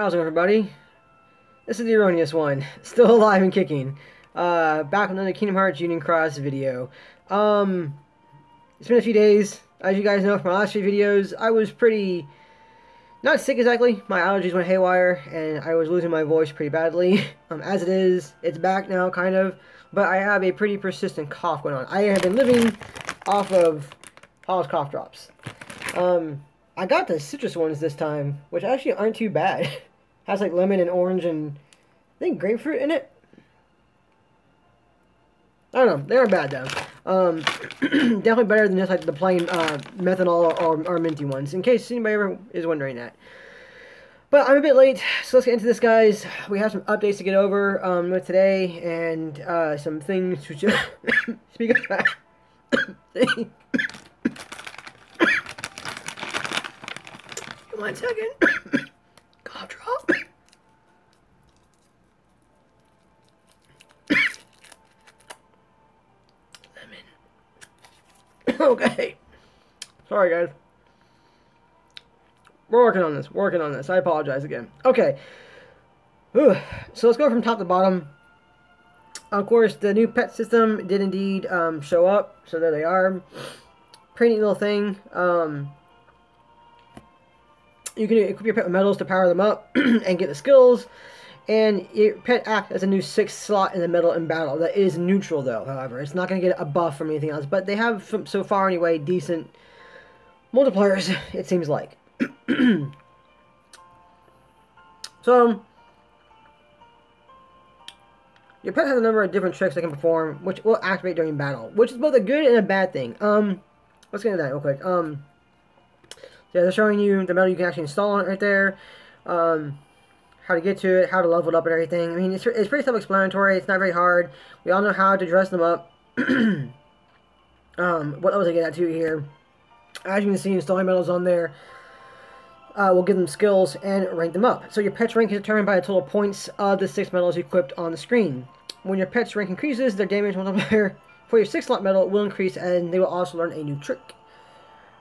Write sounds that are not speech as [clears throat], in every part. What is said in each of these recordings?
How's everybody? This is the Aaronious One, [laughs] still alive and kicking. Uh, back with another Kingdom Hearts Union Cross video. Um, it's been a few days. As you guys know from my last few videos, I was pretty... Not sick exactly. My allergies went haywire, and I was losing my voice pretty badly. [laughs] Um, as it is, it's back now, kind of. But I have a pretty persistent cough going on. I have been living off of Hall's cough drops. Um, I got the citrus ones this time, which actually aren't too bad. [laughs] Has like lemon and orange and I think grapefruit in it. I don't know. They aren't bad though. Um, [clears throat] definitely better than just like the plain uh, menthol or, or minty ones. In case anybody ever is wondering that. But I'm a bit late, so let's get into this, guys. We have some updates to get over um, with today, and uh, some things to [coughs] speak about. [coughs] One second. [coughs] Cough drop. Lemon. Okay. Sorry, guys. We're working on this. Working on this. I apologize again. Okay. Whew. So let's go from top to bottom. Of course, the new pet system did indeed um, show up. So there they are. Pretty neat little thing. Um, you can equip your pet with medals to power them up [clears throat] and get the skills. And your pet acts as a new sixth slot in the middle in battle. That is neutral, though, however. It's not going to get a buff from anything else. But they have, so far anyway, decent multipliers, [laughs] it seems like. [clears throat] so, your pet has a number of different tricks they can perform, which will activate during battle, which is both a good and a bad thing. Um, let's get into that real quick. Um, yeah, they're showing you the medal you can actually install on it right there. Um, how to get to it, how to level it up and everything. I mean, it's, it's pretty self-explanatory. It's not very hard. We all know how to dress them up. [clears throat] um, what else I get at to here? As you can see, installing medals on there uh, will give them skills and rank them up. So your pet's rank is determined by the total points of the six medals equipped on the screen. When your pet's rank increases, their damage multiplier [laughs] for your six slot medal will increase, and they will also learn a new trick.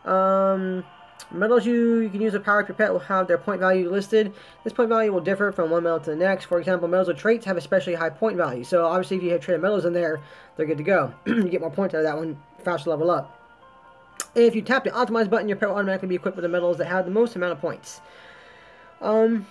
Um, Medals you, you can use to power up your pet will have their point value listed. This point value will differ from one medal to the next. For example, medals with traits have especially high point value. So obviously if you have traited medals in there, they're good to go. [clears throat] you get more points out of that one, faster level up. If you tap the optimize button, your pet will automatically be equipped with the medals that have the most amount of points. Um,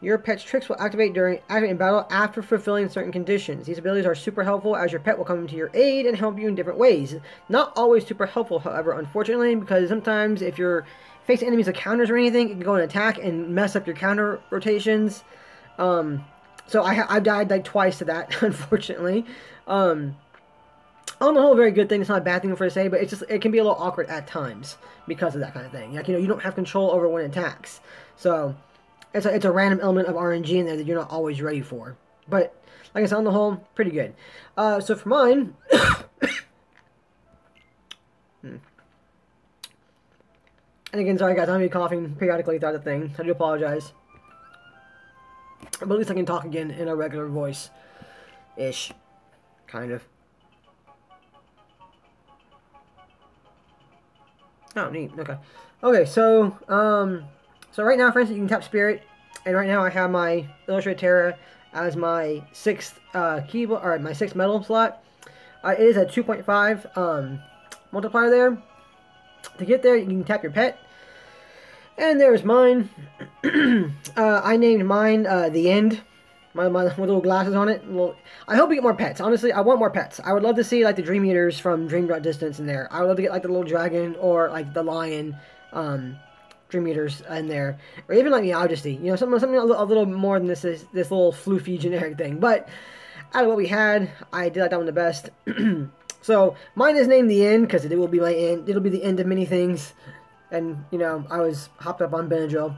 your pet's tricks will activate during activate in battle after fulfilling certain conditions. These abilities are super helpful as your pet will come to your aid and help you in different ways. Not always super helpful, however, unfortunately, because sometimes if you're facing enemies with counters or anything, it can go and attack and mess up your counter rotations. Um, so I I died like twice to that, [laughs] unfortunately. Um, on the whole, very good thing. It's not a bad thing for to say, but it's just it can be a little awkward at times because of that kind of thing. Like you know, you don't have control over when it attacks, so it's a, it's a random element of RNG in there that you're not always ready for. But, like I said, on the whole, pretty good. Uh, so for mine... [coughs] hmm. And again, sorry guys, I'm gonna be coughing periodically throughout the thing. I do apologize. But at least I can talk again in a regular voice. Ish. Kind of. Oh, neat. Okay. Okay, so, um... So right now, for instance, you can tap Spirit, and right now I have my Illustrated Terra as my sixth uh, keyboard, or my sixth medal slot. Uh, it is a 2.5 um, multiplier there. To get there, you can tap your pet. And there's mine. [clears throat] uh, I named mine uh, The End. My, my [laughs] little glasses on it. I hope we get more pets. Honestly, I want more pets. I would love to see like the Dream Eaters from Dream Drop Distance in there. I would love to get like the little dragon or like the lion. Um, Dream Eaters in there, or even like the Majesty. You know, something something a little, a little more than this is this little floofy [laughs] generic thing. But out of what we had, I did like that one the best. [clears throat] so mine is named the end because it will be my end. It'll be the end of many things. And you know, I was hopped up on Benadryl.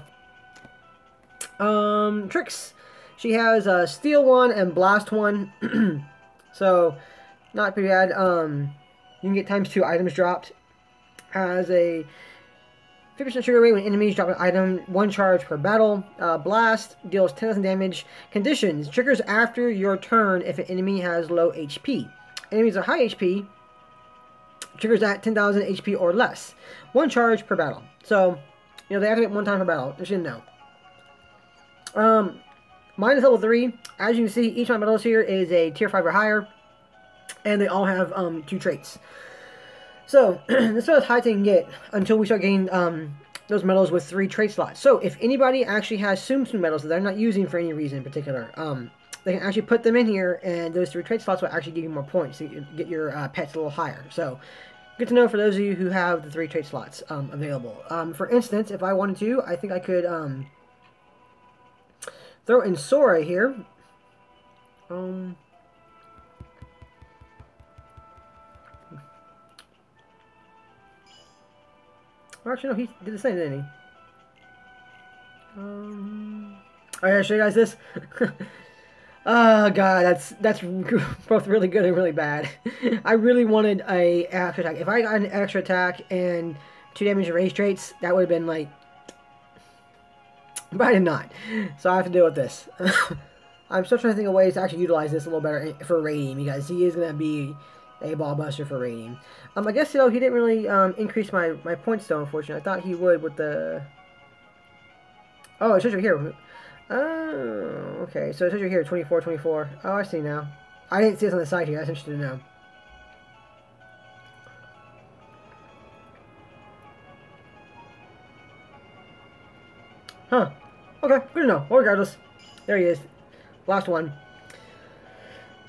Um, tricks. She has a steel one and blast one. [clears throat] so not pretty bad. Um, you can get times two items dropped. Has a 50% trigger rate when enemies drop an item, one charge per battle. Uh, blast deals 10,000 damage. Conditions triggers after your turn if an enemy has low HP. Enemies are high HP triggers at 10,000 HP or less. One charge per battle. So, you know, they activate one time per battle. Just didn't know. Um, mine is level 3. As you can see, each of my medals here is a tier 5 or higher. And they all have um, two traits. So, [clears throat] this is as high as can get until we start getting um, those medals with three trait slots. So, if anybody actually has Tsum medals that they're not using for any reason in particular, um, they can actually put them in here, and those three trait slots will actually give you more points to get your uh, pets a little higher. So, good to know for those of you who have the three trait slots um, available. Um, for instance, if I wanted to, I think I could um, throw in Sora here. Um, actually, no, he did the same, didn't he? Um, oh yeah, show you guys this. [laughs] oh god, that's that's [laughs] both really good and really bad. [laughs] I really wanted a extra attack. If I got an extra attack and two damage to race traits, that would have been like. But I did not, so I have to deal with this. I'm still trying to think of ways to actually utilize this a little better for raiding because he is gonna be a ball buster for raiding. Um, I guess, you know, he didn't really um, increase my, my points, though, unfortunately. I thought he would with the... Oh, it says right here. Oh, okay. So it says right here, 24, 24. Oh, I see now. I didn't see this on the side here. I was interested to know. Huh. Okay, good to know. Well, regardless, there he is. Last one.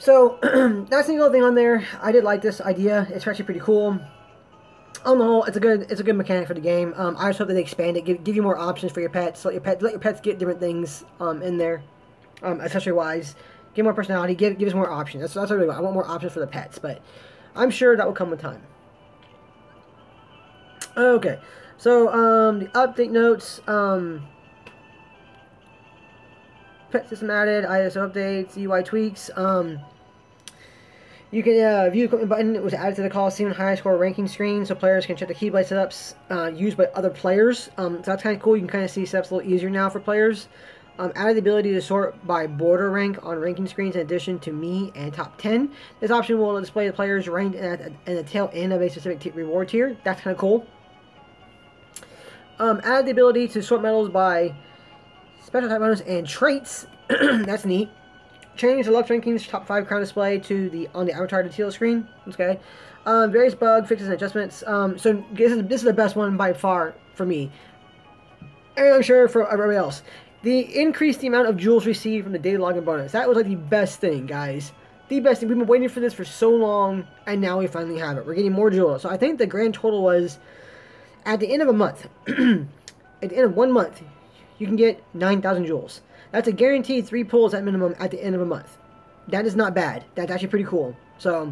So, [clears throat] that's the only thing on there. I did like this idea. It's actually pretty cool. On the whole, it's a good it's a good mechanic for the game. Um, I just hope that they expand it, give, give you more options for your pets. Let your pets let your pets get different things um, in there, um, accessory wise. Give more personality. Give give us more options. That's that's what I really want. I want more options for the pets, but I'm sure that will come with time. Okay, so um, the update notes. Um, pet system added, ISO updates, UI tweaks. Um, you can uh, view equipment button it was added to the Coliseum high score ranking screen so players can check the Keyblade setups uh, used by other players. Um, so that's kind of cool. You can kind of see setups a little easier now for players. Um, added the ability to sort by border rank on ranking screens in addition to me and top 10. This option will display the players ranked at, the tail end of a specific reward tier. That's kind of cool. Um, added the ability to sort medals by special type bonus and traits. [clears throat] That's neat. Change the Lux Rankings top 5 crown display to the on the avatar detail screen. Okay. Um, various bug fixes and adjustments. Um, so this is, this is the best one by far for me. And I'm sure for everybody else. The increase the amount of jewels received from the daily login bonus. That was like the best thing, guys. The best thing. We've been waiting for this for so long, and now we finally have it. We're getting more jewels. So I think the grand total was at the end of a month. [clears throat] at the end of one month, you can get 9,000 jewels. That's a guaranteed three pulls at minimum at the end of a month. That is not bad. That's actually pretty cool. So,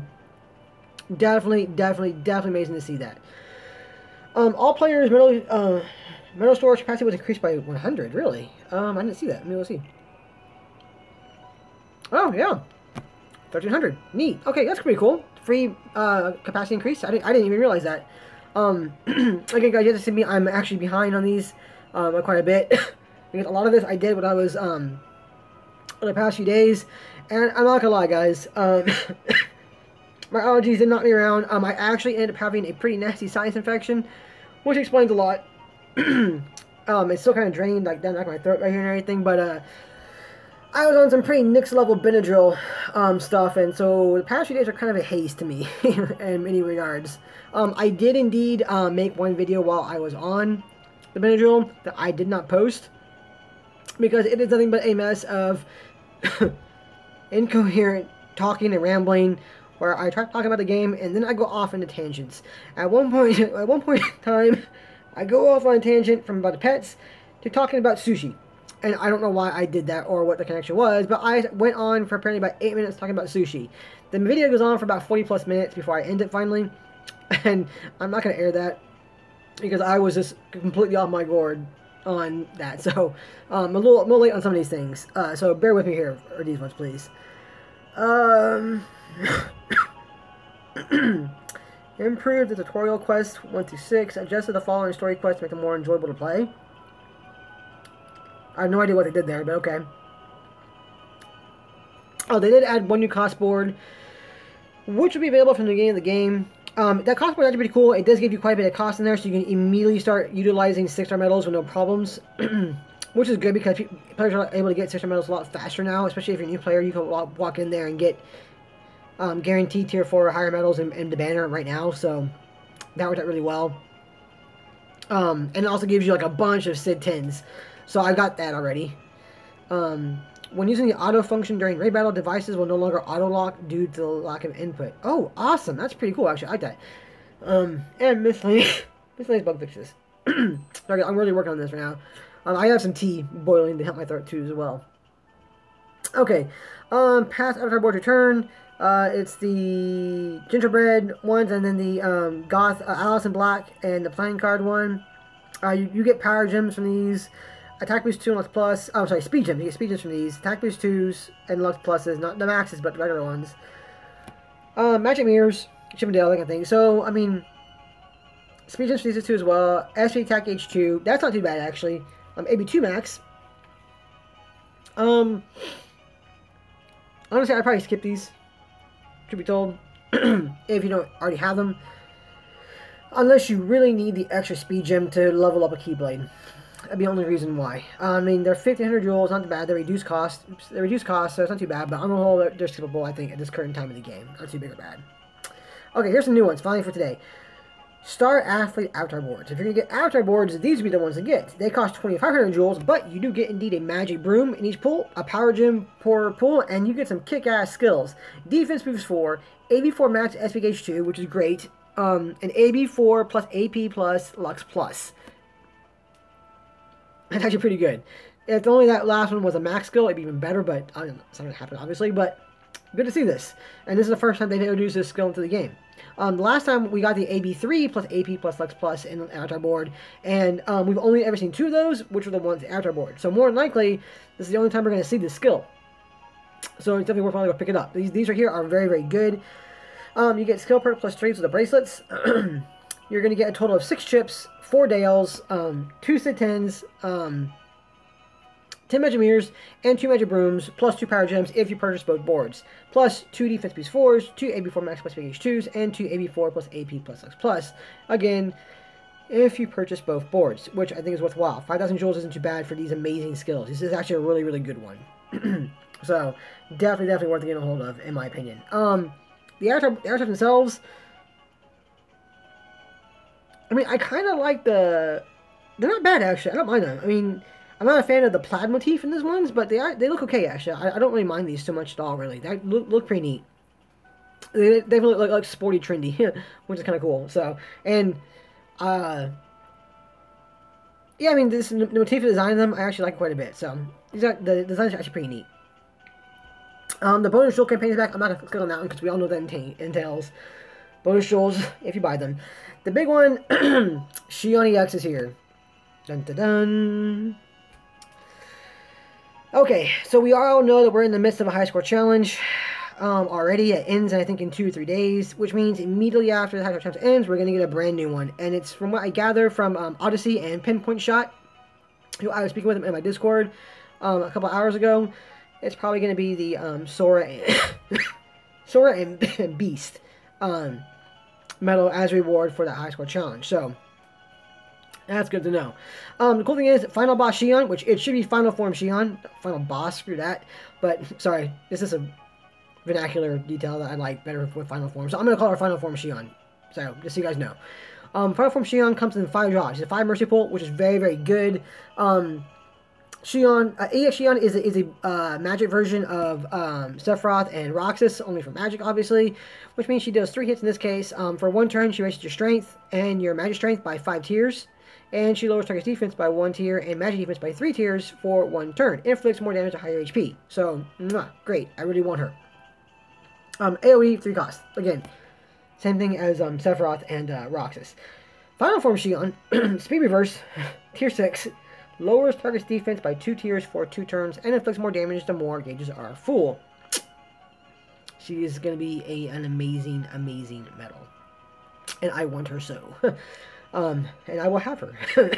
definitely, definitely, definitely amazing to see that. Um, all players' medal, uh, medal storage capacity was increased by 100, really? Um, I didn't see that. Maybe we'll see. Oh, yeah. 1300. Neat. Okay, that's pretty cool. Free uh, capacity increase. I didn't, I didn't even realize that. Um, [clears throat] again, guys, you have to see me. I'm actually behind on these um, quite a bit. [laughs] because a lot of this I did when I was um in the past few days, and I'm not gonna lie, guys. Um, [coughs] my allergies did knock me around. Um, I actually ended up having a pretty nasty sinus infection, which explains a lot. [coughs] um, it's still kind of drained like down of my throat right here and everything, but uh. I was on some pretty next level Benadryl um, stuff, and so the past few days are kind of a haze to me [laughs] in many regards. Um, I did indeed uh, make one video while I was on the Benadryl that I did not post because it is nothing but a mess of [coughs] incoherent talking and rambling where I try to talk about the game and then I go off into tangents. At one point, [laughs] at one point in time, I go off on a tangent from about the pets to talking about sushi. And I don't know why I did that or what the connection was, but I went on for apparently about 8 minutes talking about sushi. The video goes on for about 40 plus minutes before I end it finally. [laughs] And I'm not going to air that because I was just completely off my gourd on that. So um, a little, a little late on some of these things. Uh, so bear with me here, or these ones, please. Um, [coughs] improved the tutorial quest 1 to 6. Adjusted the following story quests to make them more enjoyable to play. I have no idea what they did there, but okay. Oh, they did add one new cost board, which will be available from the beginning of the game. Um, that cost board is actually pretty cool. It does give you quite a bit of cost in there, so you can immediately start utilizing six-star medals with no problems. [clears throat] which is good because players are able to get six-star medals a lot faster now. Especially if you're a new player, you can walk in there and get um, guaranteed tier four or higher medals in, in, the banner right now. So that worked out really well. Um, and it also gives you like a bunch of Sid 10s. So I got that already. Um, when using the auto function during raid battle, devices will no longer auto lock due to the lack of input. Oh, awesome! That's pretty cool. Actually, I like that. Um, and miscellaneous, [laughs] miscellaneous bug fixes. [clears throat] Sorry, I'm really working on this right now. Um, I have some tea boiling to help my throat too as well. Okay, um, past avatar board return. Uh, it's the gingerbread ones, and then the um, goth uh, Alice in Black and the playing card one. Uh, you, you get power gems from these. Attack boost 2 and Lux Plus. Oh, I'm sorry, speed gems. You get speed gems from these. Attack boost 2s and Lux Pluses. Not the maxes, but the regular ones. Uh, magic mirrors. Chippendale, that kind of thing. So, I mean, speed gems for these two as well. SP attack H2. That's not too bad, actually. Um, AB2 max. Um, honestly, I'd probably skip these. Should be told. [clears throat] if you don't already have them. Unless you really need the extra speed gem to level up a Keyblade. Be the only reason why. I mean, they're 1500 jewels, not bad. They reduce cost. They reduce cost, so it's not too bad. But on the whole, they're, they're skippable, I think, at this current time of the game. Not too big or bad. Okay, here's some new ones, finally for today. Star Athlete Avatar Boards. If you're going to get Avatar Boards, these would be the ones to get. They cost 2500 jewels, but you do get indeed a Magic Broom in each pool, a Power Gem per pool, and you get some kick-ass skills. Defense moves 4, AB4 max SPH 2, which is great, um, an AB4 plus AP plus Lux plus. [laughs] That's actually pretty good. If only that last one was a max skill, it'd be even better, but I don't know, it's not going to happen, obviously, but good to see this. And this is the first time they've introduced this skill into the game. Um, the last time we got the AB3 plus AP plus Lux plus in the Avatar board, and um, we've only ever seen two of those, which were the ones the Avatar board. So more than likely, this is the only time we're going to see this skill. So it's definitely worthwhile to pick it up. These, these right here are very, very good. Um, you get skill perk plus traits with the bracelets. [clears throat] You're going to get a total of six chips, four Dales, um, two Sid 10s, um, 10 Magic Mirrors, and 2 Magic Brooms, plus 2 Power Gems if you purchase both boards, plus 2 Defense Boost 4s, 2 AB4 Max plus Big H2s, and 2 AB4 plus AP plus X plus. Again, if you purchase both boards, which I think is worthwhile. 5,000 jewels isn't too bad for these amazing skills. This is actually a really, really good one. [clears throat] so, definitely, definitely worth getting a hold of, in my opinion. Um, the avatars themselves, I mean, I kind of like the... They're not bad, actually. I don't mind them. I mean, I'm not a fan of the plaid motif in these ones, but they are they look okay, actually. I, I don't really mind these too much at all, really. They look, look pretty neat. They, definitely look like, sporty, trendy, [laughs] which is kind of cool. So, and, uh... Yeah, I mean, this the motif design of them, I actually like quite a bit. So, these are, the designs are actually pretty neat. Um, the bonus jewel campaign is back. I'm not going to click on that one because we all know that entails. Bonus jewels, if you buy them. The big one, [clears throat] Xion EX is here. Dun dun dun. Okay, so we all know that we're in the midst of a high score challenge um, already. It ends, I think, in two or three days, which means immediately after the high score challenge ends, we're going to get a brand new one. And it's from what I gather from um, Odyssey and Pinpoint Shot, who I was speaking with them in my Discord um, a couple hours ago. It's probably going to be the um, Sora and, [laughs] Sora and [laughs] Beast um, medal as reward for the high score challenge. So, that's good to know. Um, the cool thing is, Final Boss Xion, which it should be Final Form Xion. Final Boss, screw that. But, [laughs] sorry, this is a vernacular detail that I like better with Final Form. So I'm to call her Final Form Xion. So, just so you guys know. Um, Final Form Xion comes in five drops. It's a five Mercy Pull, which is very, very good. Um, Xion, uh, EX Xion is a, is a uh, magic version of um, Sephiroth and Roxas, only for magic, obviously, which means she does three hits in this case. Um, for one turn, she raises your strength and your magic strength by five tiers, and she lowers target's defense by one tier and magic defense by three tiers for one turn. Inflicts more damage to higher HP. So, mwah, great. I really want her. Um, AoE, three cost. Again, same thing as um, Sephiroth and uh, Roxas. Final Form Xion, [clears throat] Speed Reverse, [laughs] Tier 6, lowers target's defense by two tiers for two turns, and inflicts more damage the more gauges are full. She is going to be a, an amazing, amazing medal. And I want her so. [laughs] um, and I will have her. [laughs]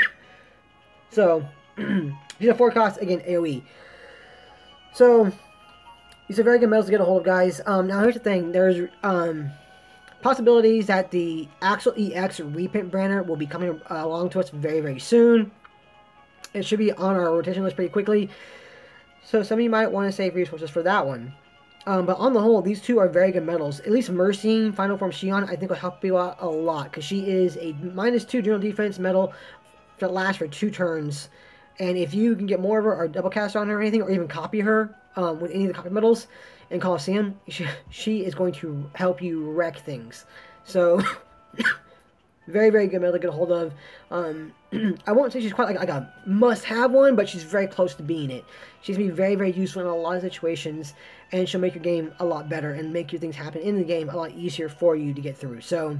so, [clears throat] these are four costs, again, AoE. So, these are very good medals to get a hold of, guys. Um, now, here's the thing. There's um, possibilities that the Axel EX reprint banner will be coming uh, along to us very, very soon. It should be on our rotation list pretty quickly. So some of you might want to save resources for that one. Um, but on the whole, these two are very good medals. At least Mercy, Final Form Xion, I think will help you out a lot. Because she is a minus two general defense medal that lasts for two turns. And if you can get more of her or double cast on her or anything, or even copy her um, with any of the copy medals in Coliseum, [laughs] she, she is going to help you wreck things. So, [laughs] very, very good medal to get a hold of. Um, [clears throat] I won't say she's quite like, like a must-have one, but she's very close to being it. She's going to be very, very useful in a lot of situations, and she'll make your game a lot better and make your things happen in the game a lot easier for you to get through. So,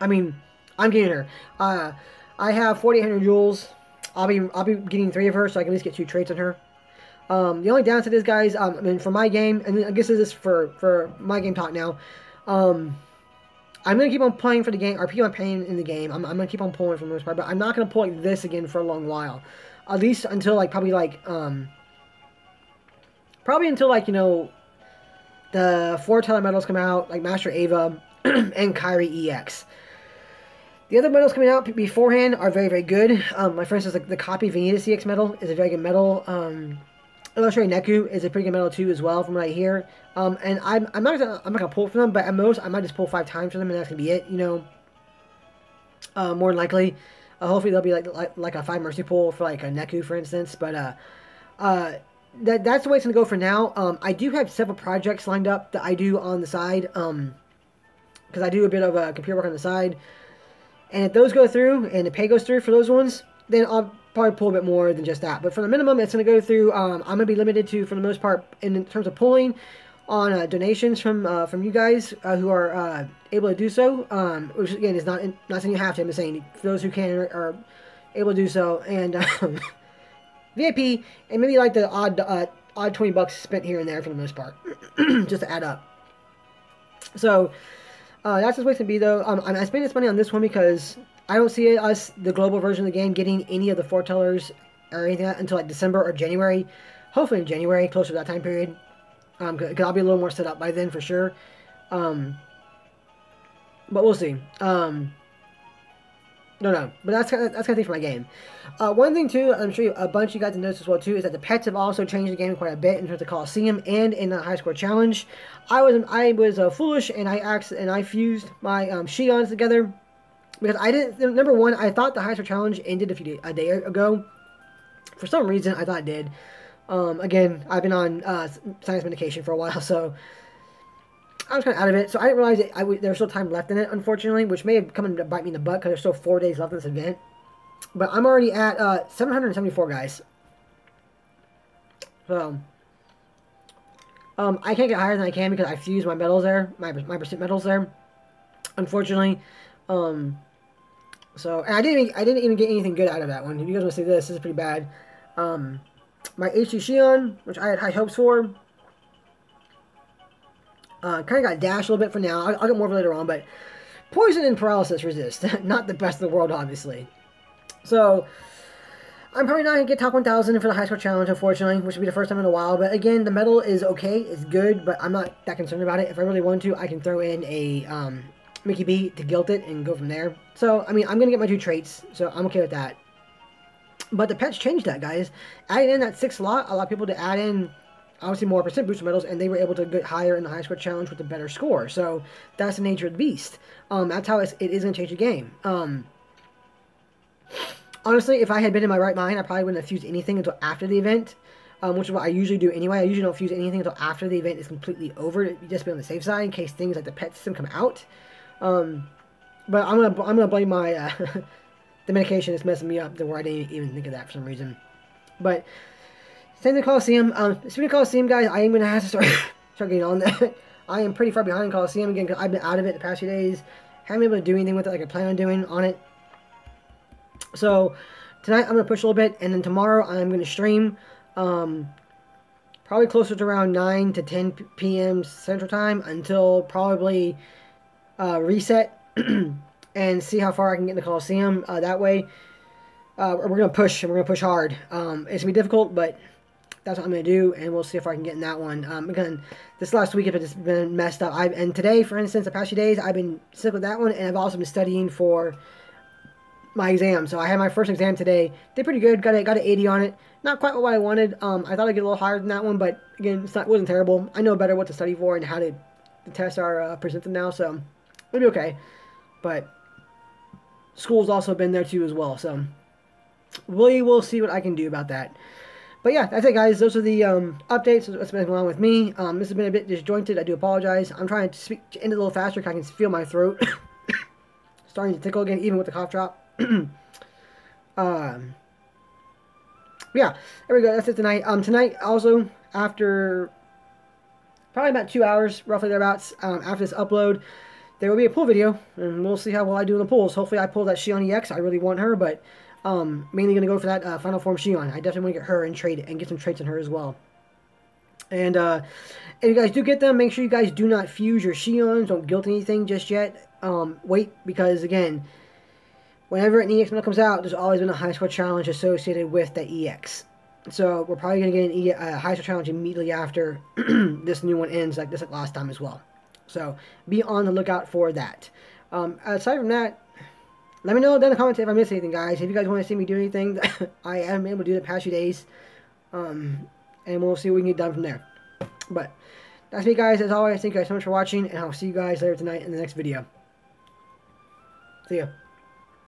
I mean, I'm getting her. Uh, I have 4,800 jewels. I'll be I'll be getting three of her, so I can at least get two traits on her. Um, the only downside is, guys, um, I mean, for my game, and I guess this is for for my game talk now. Um, I'm gonna keep on playing for the game, or keep on playing in the game. I'm, I'm gonna keep on pulling for the most part, but I'm not gonna pull like this again for a long while, at least until like probably like um, probably until like you know, the foreteller medals come out, like Master Ava [clears throat] and Kairi EX. The other medals coming out beforehand are very, very good. Um, like for instance, like the copy Vanitas EX medal is a very good medal. Um, Illustrated Neku is a pretty good medal too, as well, from I hear. Um, and I'm, I'm not gonna, I'm not gonna pull for them, but at most I might just pull five times for them, and that's gonna be it. You know, uh, more than likely. Uh, hopefully there'll be like, like like a five mercy pull for like a Neku, for instance. But uh, uh, that that's the way it's gonna go for now. Um, I do have several projects lined up that I do on the side. Um, because I do a bit of uh, computer work on the side. And if those go through and the pay goes through for those ones, then I'll probably pull a bit more than just that. But for the minimum, it's going to go through. Um, I'm going to be limited to, for the most part, in terms of pulling on uh, donations from uh, from you guys uh, who are uh, able to do so. Um, which again is not not saying you have to. I'm just saying for those who can are, able to do so. And um, [laughs] VIP and maybe like the odd uh, odd 20 bucks spent here and there for the most part, [clears throat] just to add up. So uh, that's just way to be though. Um, I spent this money on this one because I don't see us, the global version of the game, getting any of the foretellers or anything like until like December or January. Hopefully in January, closer to that time period. Um, cause I'll be a little more set up by then for sure. Um, but we'll see. Um, no, no, but that's kind of, that's kind of thing for my game. Uh, one thing too, I'm sure a bunch of you guys have noticed as well too, is that the pets have also changed the game quite a bit in terms of Coliseum and in the high score challenge. I was I was uh, foolish and I asked and I fused my um, Xions together because I didn't. Number one, I thought the score challenge ended a few a day ago. For some reason, I thought it did. Um, again, I've been on uh, sinus medication for a while, [laughs] so I was kind of out of it, so I didn't realize that I w- there was still time left in it, unfortunately, which may have come and bite me in the butt because there's still four days left in this event. But I'm already at uh, 774 guys. So, um, I can't get higher than I can because I fused my medals there, my, my percent medals there, unfortunately. Um, so, I didn't, even, I didn't even get anything good out of that one. If you guys want to see this, this is pretty bad. Um, my HD Xion, which I had high hopes for, uh, kind of got dashed a little bit for now. I'll, I'll get more of it later on, but poison and paralysis resist. [laughs] not the best in the world, obviously. So, I'm probably not going to get top 1000 for the high score challenge, unfortunately, which will be the first time in a while. But again, the medal is okay. It's good, but I'm not that concerned about it. If I really want to, I can throw in a um, Mickey B to guilt it and go from there. So, I mean, I'm going to get my two traits, so I'm okay with that. But the pets changed that, guys. Adding in that sixth slot allowed people to add in obviously more percent booster medals, and they were able to get higher in the high score challenge with a better score. So that's the nature of the beast. Um, that's how it is going to change the game. Um, honestly, if I had been in my right mind, I probably wouldn't have fused anything until after the event, um, which is what I usually do anyway. I usually don't fuse anything until after the event is completely over, just be on the safe side in case things like the pet system come out. Um, but I'm gonna I'm gonna blame my uh, the medication is messing me up to where I didn't even think of that for some reason. But same thing Coliseum. Um, speaking of Coliseum, guys, I am to have to start, start getting on that. I am pretty far behind Coliseum again because I've been out of it the past few days. Haven't been able to do anything with it like I plan on doing on it. So, tonight I'm to push a little bit, and then tomorrow I'm to stream. Um, probably closer to around 9 to 10 p.m. Central Time until probably uh, reset [clears throat] and see how far I can get in the Coliseum. Uh, that way, uh, we're going to push, and we're going to push hard. Um, it's going to be difficult, but that's what I'm going to do, and we'll see if I can get in that one. Um, again, this last week it's been messed up. I've, and today, for instance, the past few days, I've been sick with that one, and I've also been studying for my exam. So I had my first exam today. Did pretty good. Got a, got an 80 on it. Not quite what I wanted. Um, I thought I'd get a little higher than that one, but again, not wasn't terrible. I know better what to study for and how to the tests are uh, presented now, so it'll be okay. But school's also been there too as well, so we will see what I can do about that. But yeah, that's it, guys. Those are the um, updates. What's been going on with me. Um, this has been a bit disjointed. I do apologize. I'm trying to speak end it a little faster because I can feel my throat [coughs] starting to tickle again, even with the cough drop. [coughs] um, yeah, there we go. That's it tonight. Um, tonight also after probably about two hours, roughly thereabouts, um, after this upload, there will be a pool video, and we'll see how well I do in the pools. Hopefully I pull that Xion EX. I really want her, but um, mainly going to go for that uh, Final Form Xion. I definitely want to get her and trade and get some traits on her as well. And uh, if you guys do get them, make sure you guys do not fuse your Xions. Don't guilt anything just yet. Um, wait, because again, whenever an EX model comes out, there's always been a high score challenge associated with the EX. So we're probably going to get an e, uh, high score challenge immediately after [clears throat] this new one ends, like this like last time as well. So be on the lookout for that. Um, aside from that, let me know down in the comments if I missed anything, guys. If you guys want to see me do anything [laughs] I am able to do the past few days. Um, and we'll see what we can get done from there. But that's me, guys. As always, thank you guys so much for watching, and I'll see you guys later tonight in the next video. See ya.